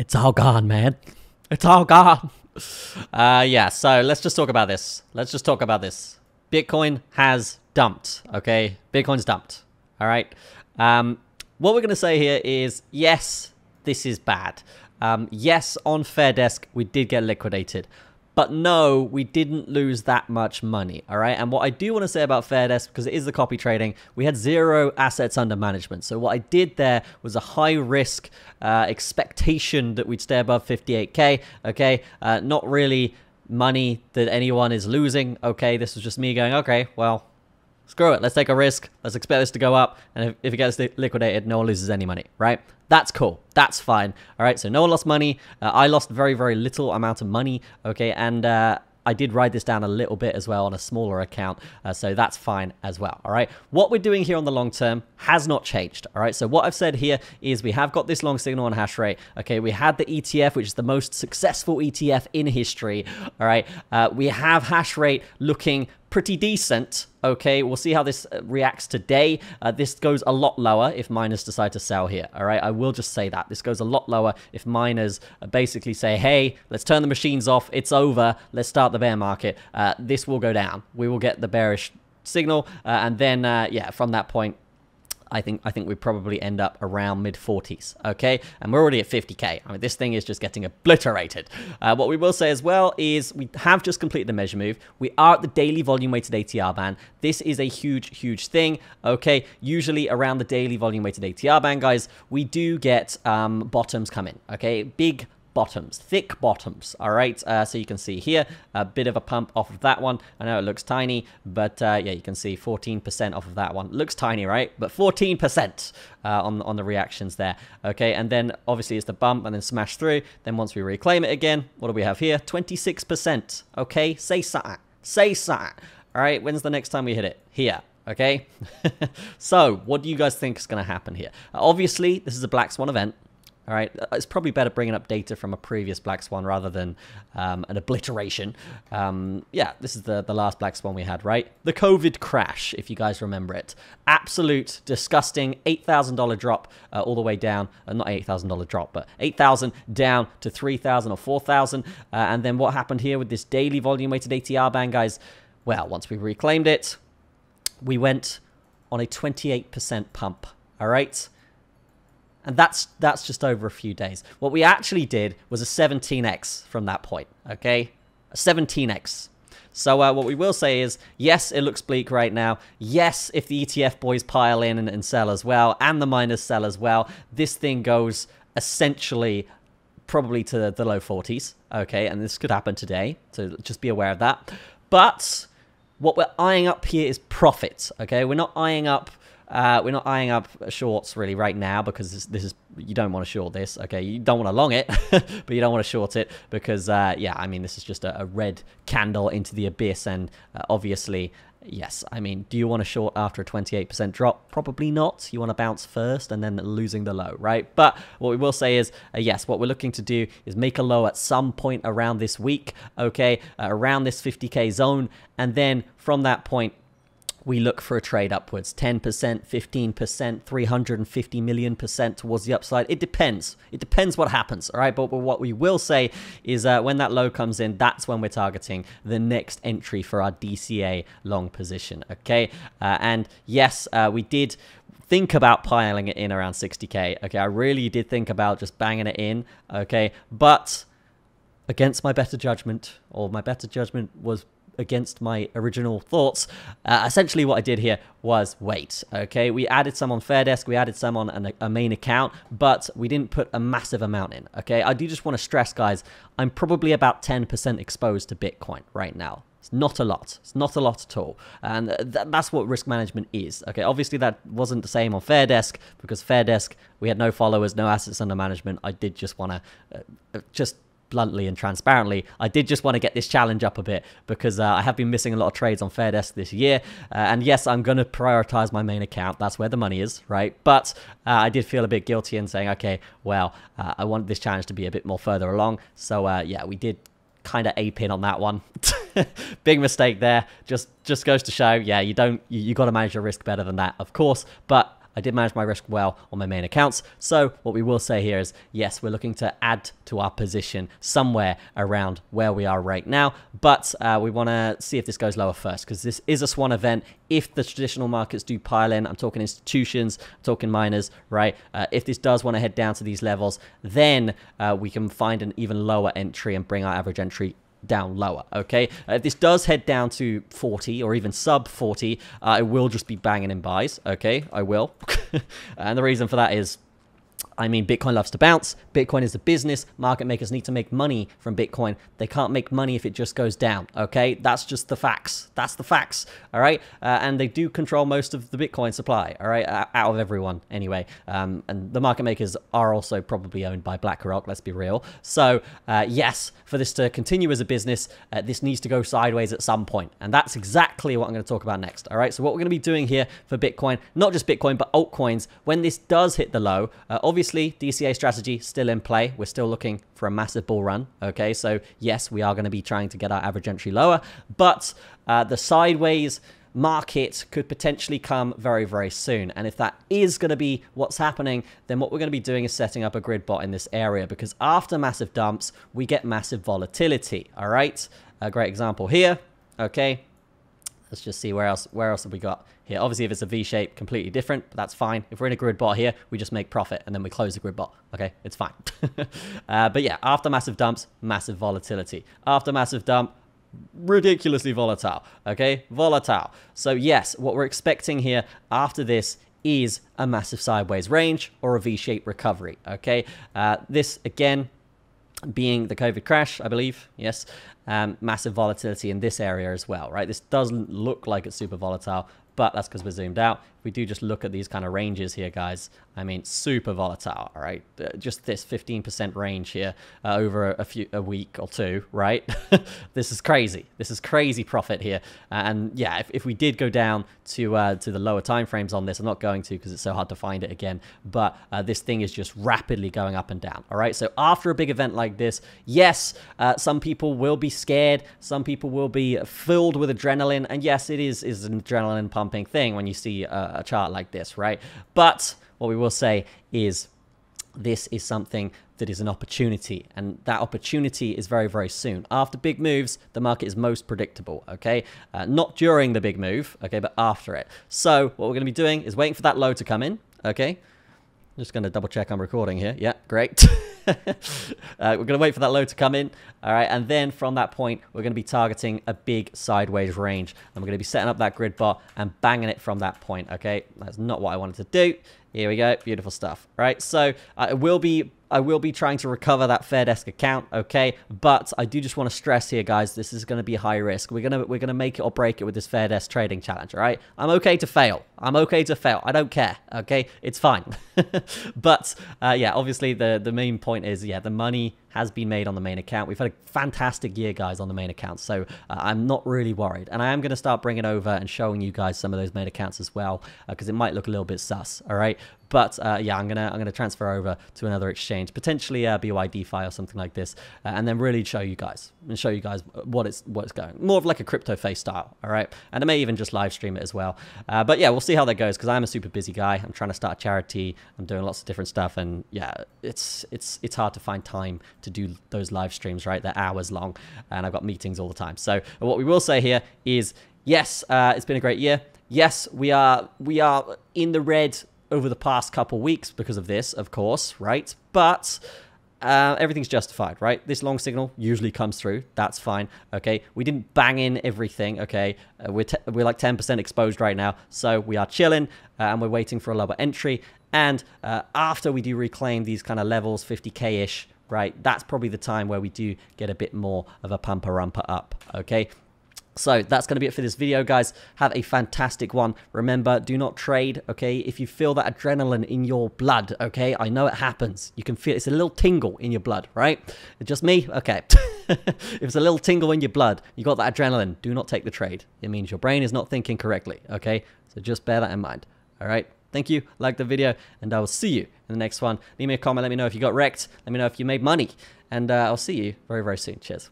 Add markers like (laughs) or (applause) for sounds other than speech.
It's all gone, man. It's all gone. Uh, yeah, so let's just talk about this. Let's just talk about this. Bitcoin has dumped, okay? Bitcoin's dumped, all right? Um, what we're going to say here is, yes, this is bad. Um, yes, on Fairdesk, we did get liquidated. But no, we didn't lose that much money, all right? And what I do want to say about Fairdesk, because it is the copy trading, we had zero assets under management. So what I did there was a high risk uh, expectation that we'd stay above 58k, okay? Uh, not really money that anyone is losing, okay? This was just me going, okay, well, screw it. Let's take a risk. Let's expect this to go up. And if, if it gets liquidated, no one loses any money, right? That's cool. That's fine. All right. So no one lost money. Uh, I lost very, very little amount of money. Okay. And, uh, I did ride this down a little bit as well on a smaller account, uh, so that's fine as well, all right? What we're doing here on the long term has not changed, all right? So what I've said here is we have got this long signal on hash rate, okay? We had the ETF, which is the most successful ETF in history, all right? Uh, we have hash rate looking pretty decent. Okay, we'll see how this uh, reacts today. Uh, this goes a lot lower if miners decide to sell here. All right, I will just say that. This goes a lot lower if miners uh, basically say, hey, let's turn the machines off. It's over. Let's start the bear market. Uh, this will go down. We will get the bearish signal. Uh, and then, uh, yeah, from that point, I think I think we probably end up around mid 40s. Okay, and we're already at 50k. I mean, this thing is just getting obliterated. Uh, what we will say as well is we have just completed the measure move. We are at the daily volume weighted ATR band. This is a huge, huge thing. Okay, usually around the daily volume weighted ATR band, guys, we do get um, bottoms come in. Okay, big bottoms, thick bottoms, all right? Uh, so you can see here, a bit of a pump off of that one. I know it looks tiny, but uh, yeah, you can see 14% off of that one. Looks tiny, right? But 14% uh, on, on the reactions there, okay? And then obviously it's the bump and then smash through. Then once we reclaim it again, what do we have here? 26%, okay? Say something, say something. All right, when's the next time we hit it? Here, okay? (laughs) so, what do you guys think is going to happen here? obviously, this is a Black Swan event. All right, uh, it's probably better bringing up data from a previous Black Swan rather than um, an obliteration. Um, yeah, this is the, the last Black Swan we had, right? The COVID crash, if you guys remember it. Absolute, disgusting, $8,000 drop uh, all the way down. Uh, not $8,000 drop, but 8000 down to 3000 or 4000 uh, And then what happened here with this daily volume weighted ATR band, guys? Well, once we reclaimed it, we went on a 28% pump, all right? And that's that's just over a few days. What we actually did was a 17x from that point, okay? A 17x. So uh, what we will say is, yes, it looks bleak right now. Yes, if the ETF boys pile in and, and sell as well, and the miners sell as well, this thing goes essentially probably to the low 40s, okay? And this could happen today, so just be aware of that. But what we're eyeing up here is profits, okay? We're not eyeing up uh, we're not eyeing up shorts really right now because this, this is you don't want to short this. Okay, you don't want to long it, (laughs) but you don't want to short it because uh, yeah, I mean this is just a, a red candle into the abyss, and uh, obviously. Yes, I mean, do you want to short after a 28% drop? Probably not. You want to bounce first and then losing the low, right? But what we will say is, uh, yes, what we're looking to do is make a low at some point around this week, okay, uh, around this 50k zone, and then from that point, we look for a trade upwards 10%, 15%, 350 million percent towards the upside. It depends. It depends what happens, all right? But, but what we will say is uh, when that low comes in, that's when we're targeting the next entry for our DCA long position, okay? Uh, and yes, uh, we did think about piling it in around 60k. Okay, I really did think about just banging it in, okay? But against my better judgment, or my better judgment was against my original thoughts. Uh, essentially, what I did here was wait. Okay, we added some on Fairdesk, we added some on an, a main account, but we didn't put a massive amount in. Okay, I do just want to stress, guys, I'm probably about 10% exposed to Bitcoin right now. It's not a lot. It's not a lot at all. And th that's what risk management is. Okay, obviously that wasn't the same on Fairdesk because Fairdesk, we had no followers, no assets under management. I did just want to uh, just bluntly and transparently, I did just want to get this challenge up a bit because uh, I have been missing a lot of trades on Fairdesk this year. Uh, and yes, I'm going to prioritize my main account. That's where the money is, right? But uh, I did feel a bit guilty in saying, okay, well, uh, I want this challenge to be a bit more further along. So uh, yeah, we did kind of ape in on that one. (laughs) Big mistake there. Just just goes to show, yeah, you don't you, you got to manage your risk better than that, of course. But I did manage my risk well on my main accounts. So what we will say here is, yes, we're looking to add to our position somewhere around where we are right now. But uh, we want to see if this goes lower first because this is a swan event. If the traditional markets do pile in, I'm talking institutions, I'm talking miners, right? Uh, if this does want to head down to these levels, then uh, we can find an even lower entry and bring our average entry down lower, okay? Uh, if this does head down to 40 or even sub 40, uh, I will just be banging in buys, okay? I will. (laughs) and the reason for that is I mean, Bitcoin loves to bounce. Bitcoin is a business. Market makers need to make money from Bitcoin. They can't make money if it just goes down. Okay, that's just the facts. That's the facts. All right, uh, and they do control most of the Bitcoin supply. All right, out of everyone anyway. Um, and the market makers are also probably owned by BlackRock. Let's be real. So uh, yes, for this to continue as a business, uh, this needs to go sideways at some point, and that's exactly what I'm going to talk about next. All right, so what we're going to be doing here for Bitcoin, not just Bitcoin but altcoins, when this does hit the low, uh, obviously DCA strategy still in play. We're still looking for a massive bull run. Okay, so yes, we are going to be trying to get our average entry lower, but uh, the sideways market could potentially come very, very soon. And if that is going to be what's happening, then what we're going to be doing is setting up a grid bot in this area because after massive dumps, we get massive volatility. All right, a great example here. Okay, let's just see where else where else have we got here. Obviously, if it's a V shape, completely different, but that's fine. If we're in a grid bot here, we just make profit and then we close the grid bot. Okay, it's fine. (laughs) uh, but yeah, after massive dumps, massive volatility. After massive dump, ridiculously volatile. Okay, volatile. So yes, what we're expecting here after this is a massive sideways range or a V-shaped recovery. Okay, uh, this again being the COVID crash, I believe. Yes, um, massive volatility in this area as well, right? This doesn't look like it's super volatile, but that's because we're zoomed out. We do just look at these kind of ranges here, guys, I mean, super volatile, right? Uh, just this 15% range here uh, over a, few a week or two, right? (laughs) this is crazy. This is crazy profit here. and yeah, if, if we did go down to uh, to the lower time frames on this, I'm not going to because it's so hard to find it again, but uh, this thing is just rapidly going up and down, all right? So after a big event like this, yes, uh, some people will be scared. Some people will be filled with adrenaline. And yes, it is, is an adrenaline pumping thing when you see a, chart like this, right? But what we will say is this is something that is an opportunity and that opportunity is very very soon. After big moves the market is most predictable okay? Uh, not during the big move okay but after it. So what we're going to be doing is waiting for that low to come in okay just going to double check I'm recording here. Yeah, great. (laughs) uh, we're going to wait for that low to come in. All right, and then from that point, we're going to be targeting a big sideways range. And we're going to be setting up that grid bot and banging it from that point, okay? That's not what I wanted to do. Here we go. Beautiful stuff. Right. So uh, I will be I will be trying to recover that Fairdesk account, okay? But I do just want to stress here, guys, this is going to be high risk. We're gonna we're gonna make it or break it with this Fairdesk trading challenge, all right? I'm okay to fail. I'm okay to fail. I don't care, okay? It's fine. (laughs) but uh, yeah, obviously the the main point is yeah, the money has been made on the main account. We've had a fantastic year, guys, on the main account, so uh, I'm not really worried. And I am going to start bringing over and showing you guys some of those main accounts as well, because uh, it might look a little bit sus, all right? But uh, yeah, I'm gonna I'm gonna transfer over to another exchange, potentially uh, BYDFi or something like this, uh, and then really show you guys and show you guys what it's what it's going. More of like a crypto face style, all right. And I may even just live stream it as well. Uh, but yeah, we'll see how that goes because I'm a super busy guy. I'm trying to start a charity. I'm doing lots of different stuff, and yeah, it's it's it's hard to find time to do those live streams. Right, they're hours long, and I've got meetings all the time. So what we will say here is yes, uh, it's been a great year. Yes, we are we are in the red over the past couple weeks because of this, of course, right? But uh, everything's justified, right? This long signal usually comes through. That's fine. Okay, we didn't bang in everything. Okay, uh, we're we're like 10% exposed right now, so we are chilling uh, and we're waiting for a lower entry. And uh, after we do reclaim these kind of levels, 50k ish, right? That's probably the time where we do get a bit more of a pumper rumper up. Okay, so that's going to be it for this video, guys. Have a fantastic one. Remember, do not trade, okay? If you feel that adrenaline in your blood, okay? I know it happens. You can feel it's a little tingle in your blood, right? Just me? Okay. (laughs) if it's a little tingle in your blood, you got that adrenaline, do not take the trade. It means your brain is not thinking correctly, okay? So just bear that in mind, all right? Thank you, like the video, and I will see you in the next one. Leave me a comment, let me know if you got wrecked, let me know if you made money, and uh, I'll see you very, very soon. Cheers.